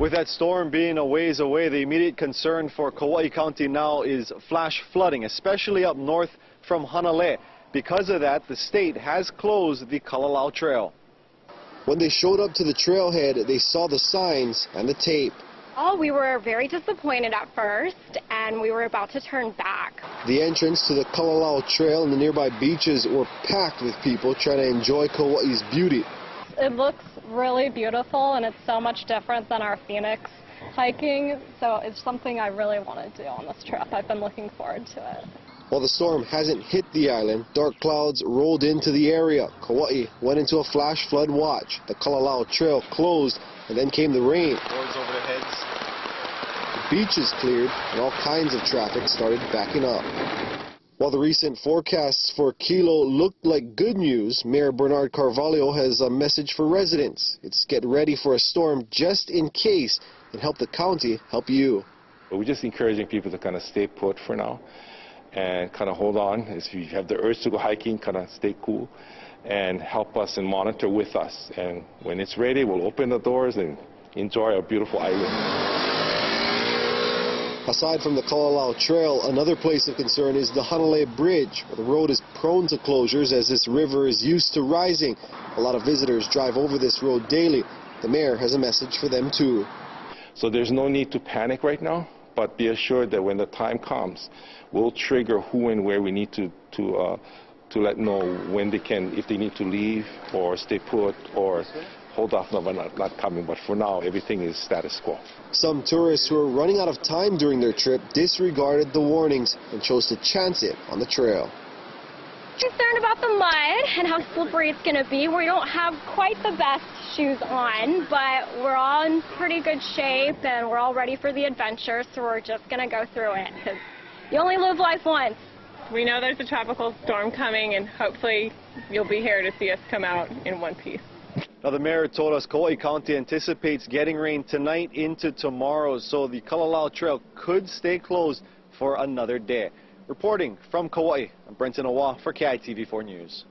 With that storm being a ways away, the immediate concern for Kauai County now is flash flooding, especially up north from Hanalei. Because of that, the state has closed the Kalalau Trail. When they showed up to the trailhead, they saw the signs and the tape. Oh, we were very disappointed at first, and we were about to turn back. The entrance to the Kalalau Trail and the nearby beaches were packed with people trying to enjoy Kauai's beauty. It looks really beautiful and it's so much different than our Phoenix hiking. So it's something I really want to do on this trip. I've been looking forward to it. While the storm hasn't hit the island, dark clouds rolled into the area. Kauai went into a flash flood watch. The Kalalau Trail closed and then came the rain. Boards over their heads. The beaches cleared and all kinds of traffic started backing up. While the recent forecasts for Kilo looked like good news, Mayor Bernard Carvalho has a message for residents. It's get ready for a storm just in case and help the county help you. We're just encouraging people to kind of stay put for now and kind of hold on. If you have the urge to go hiking, kind of stay cool and help us and monitor with us. And when it's ready, we'll open the doors and enjoy our beautiful island. Aside from the Kalalau Trail, another place of concern is the Hanalei Bridge, where the road is prone to closures as this river is used to rising. A lot of visitors drive over this road daily. The mayor has a message for them too. So there's no need to panic right now, but be assured that when the time comes, we'll trigger who and where we need to to uh, to let know when they can, if they need to leave or stay put or hold off no, not, not coming. But for now, everything is status quo. Some tourists who were running out of time during their trip disregarded the warnings and chose to chance it on the trail. Concerned about the mud and how slippery it's going to be. We don't have quite the best shoes on, but we're all in pretty good shape and we're all ready for the adventure, so we're just going to go through it because you only live life once. We know there's a tropical storm coming and hopefully you'll be here to see us come out in one piece. Now, the mayor told us Kauai County anticipates getting rain tonight into tomorrow, so the Kalalau Trail could stay closed for another day. Reporting from Kauai, I'm Brenton Awa for KITV4 News.